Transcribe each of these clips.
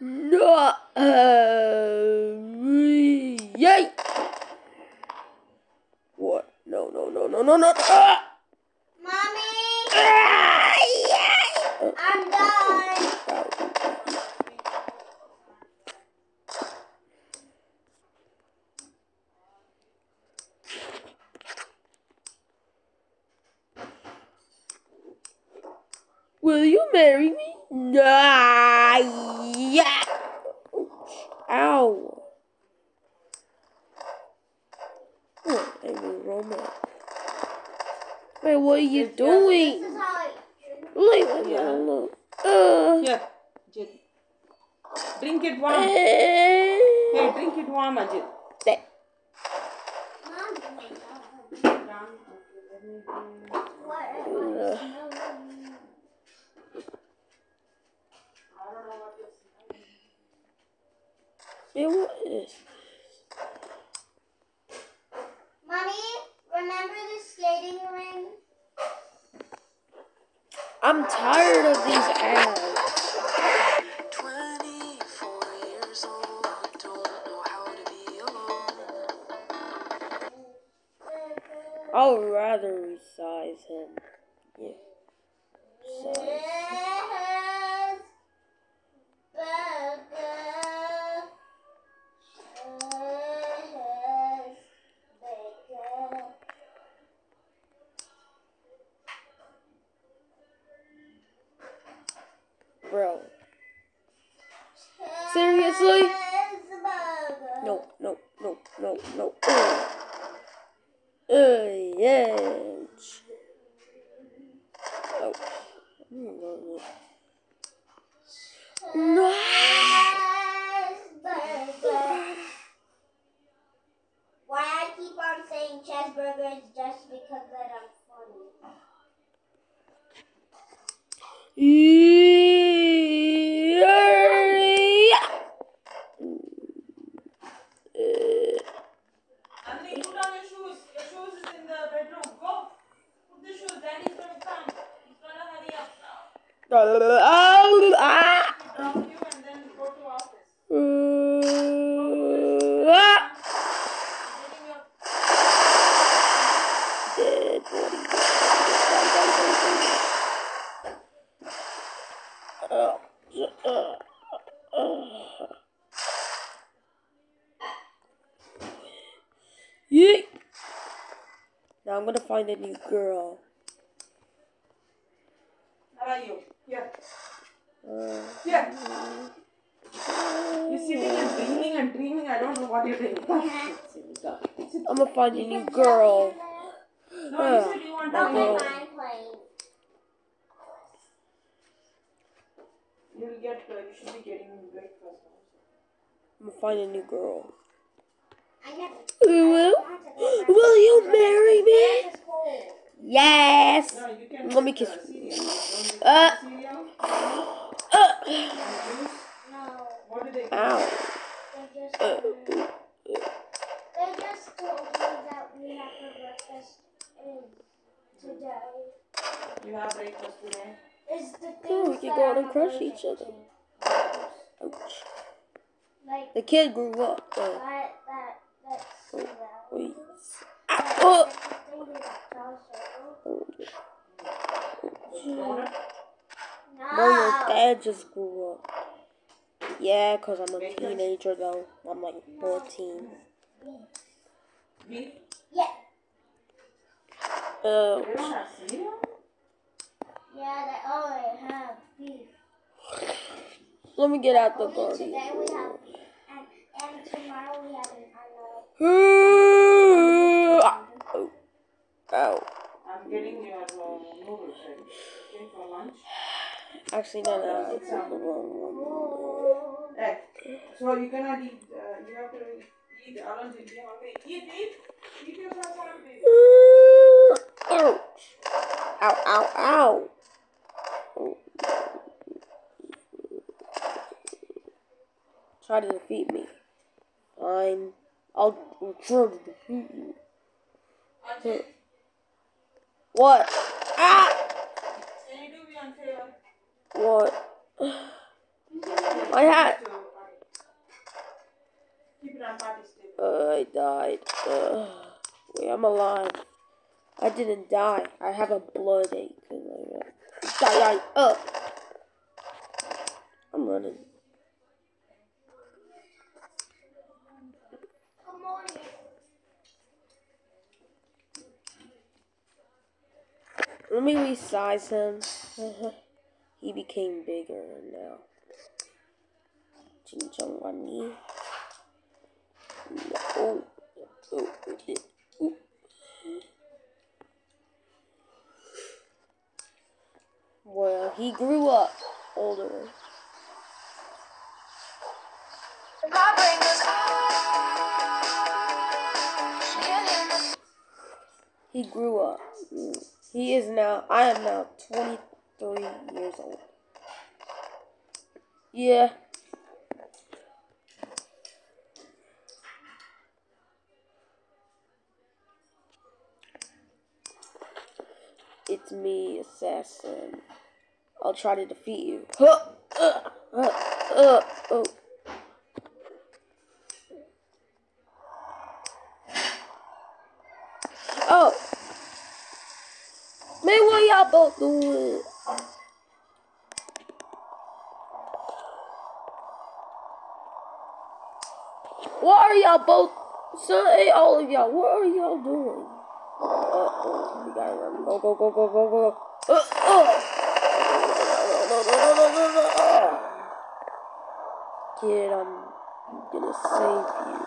No. Yay. What? No, no, no, no, no, no. Ah! Mommy, Ah, yay. I'm done. Will you marry me? Nah, yeah. Ow. What? I mean, romance. Wait, what are you This doing? is how it Look, Yeah. look. Uh, Here, Ajit. Drink it warm. eh. Hey, drink it warm, Ajit. I'm tired of these ads. 24 years old, don't know how to be alone. I'll rather resize him. Yeah. Bro. Seriously? No, no, no, no, no. Uh, uh yeah. Oh. No. Why I keep on saying cheeseburger is just because that I'm funny. Yeah. Anthony, put on your shoes. Your shoes is in the bedroom. Go. Put the shoes. Daddy's gonna come. He's gonna hurry up now. Oh, ah. Drop you and then go to office. Uh, ah. Getting your Dead body. Uh, uh, uh. Yeet. Now I'm gonna find a new girl. How are you? Here. Uh, Here. You're sitting and dreaming and dreaming. I don't know what you're doing. I'm gonna find a new girl. No, you said you want My to girl. Okay, mine playing. You'll get, uh, you should be getting breakfast also. I'm gonna find a new girl. I never. Just told me that we have for breakfast is today. Uh, uh, you have breakfast today? Is the things Oh, we can go out and crush each other. Ouch. Like The kid grew up. That, that, that smell. wait. That- ah, Oh. that's the thing that also- Donut? No, your dad just grew up. Yeah, cause I'm a teenager though. I'm like 14. Beef? Yeah, Uh, cereal? yeah, they always have beef. let me get out the garden. today we have beef. And, and tomorrow we have. Oh. I'm getting your uh, noodles ready. Okay, for lunch. Actually, no, no. I took the wrong one. Right. So you cannot eat, uh, you have to eat orange if you're hungry. Eat, eat. Eat your first one, baby. Ouch. Ow, ow, ow. Try to defeat me. Fine. I'll, I'll try to defeat you. What? Ah! What? My hat. Uh, I died. Uh, wait, I'm alive. I didn't die. I have a blood ache. Die, die, uh. I'm running. Let me resize him. he became bigger now. Chinchongwani. Uh, oh, oh, oh, oh. Well, he grew up older. He grew up. He is now, I am now 20. 23 years old. Yeah. It's me, assassin. I'll try to defeat you. Huh, uh, uh, uh, oh. Oh. Man, what y'all both doing? What are y'all both? So, hey, all of y'all, what are y'all doing? Uh oh, we gotta run. Go, go, go, go, go, go. Uh, no. Kid, I'm gonna save you.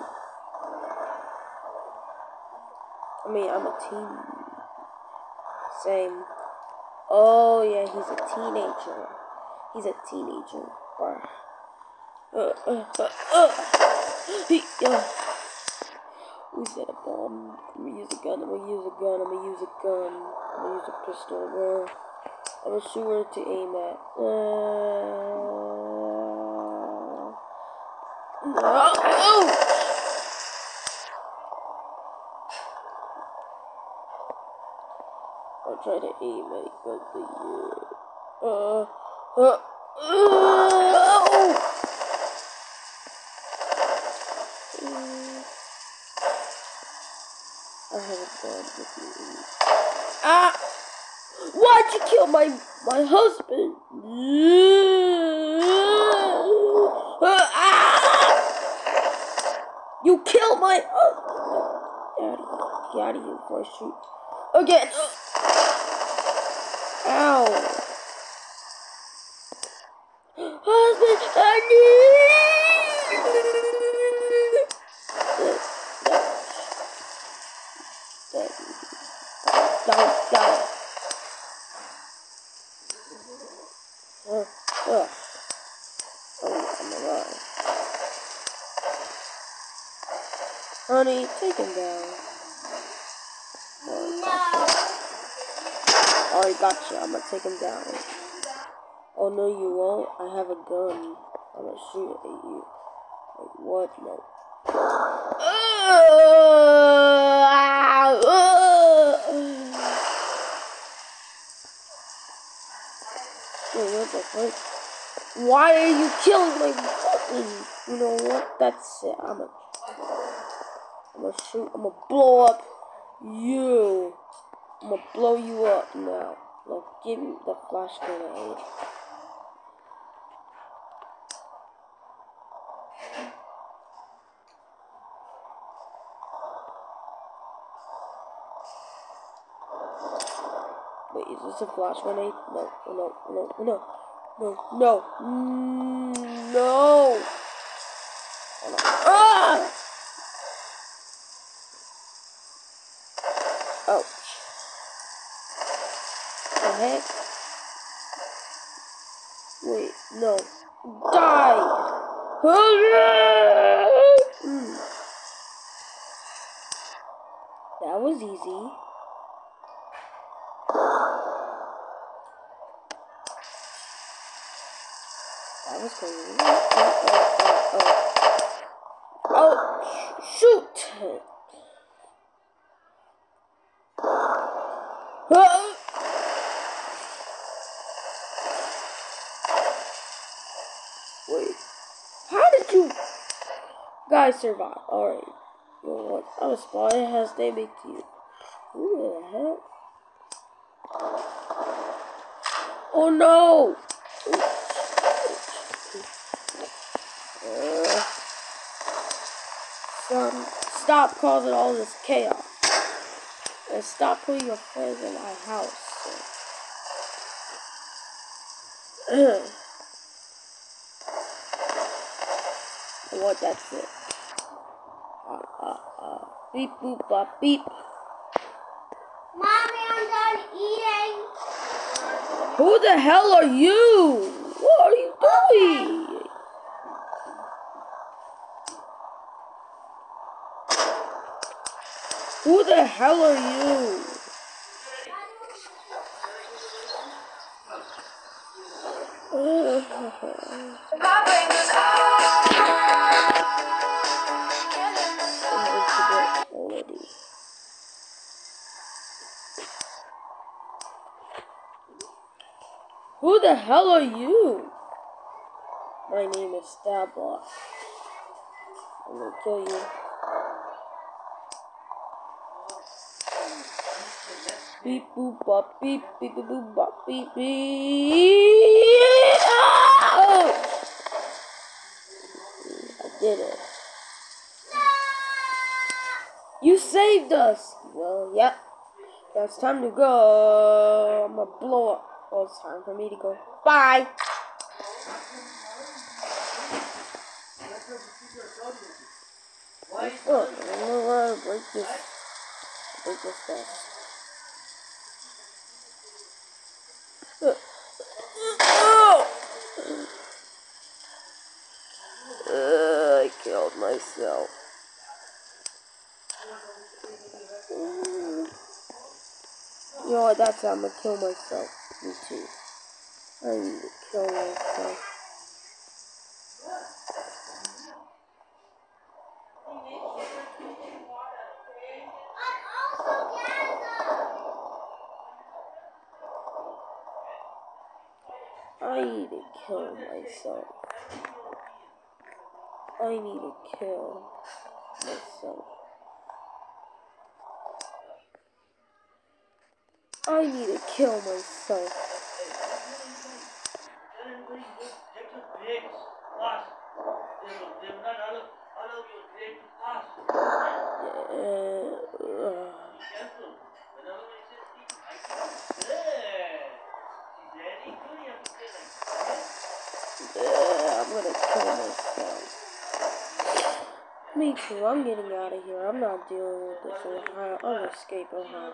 I mean, I'm a team. Same. Oh, yeah, he's a teenager. He's a teenager. Uh, uh, uh, uh. Uh. We set a bomb. I'm gonna use a gun. I'm gonna use a gun. I'm gonna use a gun. I'm gonna use a pistol. Where? I'm gonna where to aim at. Uh, oh! I'll try to aim at the uh, uh, uh, oh! I have a with. Ah! Why'd you kill my my husband? Ah! You killed my husband. Get out of here before I shoot. Again. Ow. Husband, I need. Down, down. Uh, uh. Oh, I'm alive. Honey, take him down. Alright, gotcha. I'm gonna take him down. Oh no, you won't. I have a gun. I'm gonna shoot at you. Like what? No. Wait, what the fuck? Why are you killing my button? You know what? That's it. I'm gonna, I'm gonna shoot. I'm gonna blow up you. I'm gonna blow you up now. Look, give me the flash grenade. Wait, is this a flash grenade? No, no, no, no, no, no, mm, no. Hold on. Ah! Ouch. The heck? Wait, no. Die! Mm. That was easy. That was crazy. Oh, oh, oh, oh. Oh, sh- shoot! Ah! Wait. How did you guys survive? Alright. Know what? A spy has damage to you. Who the? Oh no! Uh, stop causing all this chaos. And stop putting your friends in my house. what? That's it. Uh, uh, uh. Beep, boop, bop, beep. Mommy, I'm done eating. Who the hell are you? What are you doing? Who the hell are you? Invincible hell are you? My name is Starbot. I'm gonna kill you. Beep boop bop beep beep beep boop bop beep beep. Ah! I did it. You saved us. Well, yep. Now it's time to go. I'm gonna blow up. Oh, it's time for me to go. Bye. Oh, I'm gonna break this. Break this stuff. Uh, I killed myself. You know what? That's how I'm gonna kill myself. Me too. I need to kill myself. I need to kill myself. I need to kill myself. I need to kill myself. I'm gonna kill myself. Me too. I'm getting out of here. I'm not dealing with this Ohio. I'm escaping Ohio.